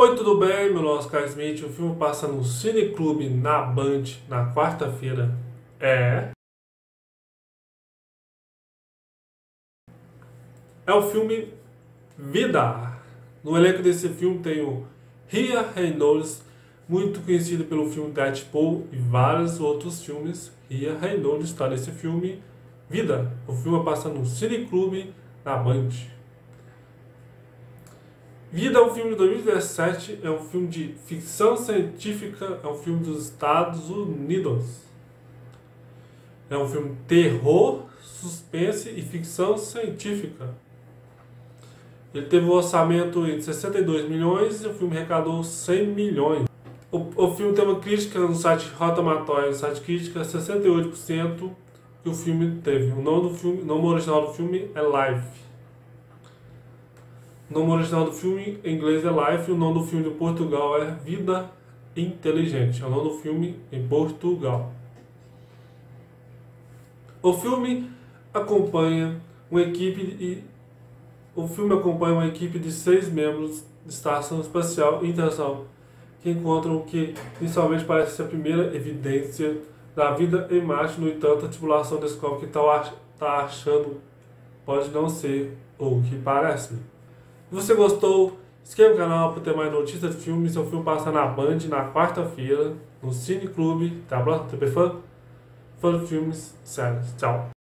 Oi, tudo bem? Meu nome é Oscar Smith. O filme passa no Cine Clube na Band na quarta-feira. É. É o filme Vida. No elenco desse filme tem o Ria Reynolds, muito conhecido pelo filme Deadpool e vários outros filmes. Ria Reynolds está nesse filme Vida. O filme passa no Cine Clube na Band. Vida é um filme de 2017, é um filme de ficção científica, é um filme dos Estados Unidos. É um filme terror, suspense e ficção científica. Ele teve um orçamento de 62 milhões e o filme arrecadou 100 milhões. O, o filme tem uma crítica no site Rotamatório, no site crítica, 68% que o filme teve. O nome, do filme, o nome original do filme é Life. O nome original do filme em inglês é Life o nome do filme em Portugal é Vida Inteligente. É o nome do filme em Portugal. O filme acompanha uma equipe e o filme acompanha uma equipe de seis membros de estação espacial internacional que encontram o que inicialmente parece ser a primeira evidência da vida em Marte. No entanto, a tripulação descobre que está tá achando pode não ser o que parece. Se você gostou, inscreva no canal para ter mais notícias de filmes. Seu filme passa na Band na quarta-feira, no Cine Clube. A próxima, TP Fã. Fã de filmes, séries. Tchau.